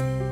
Bye.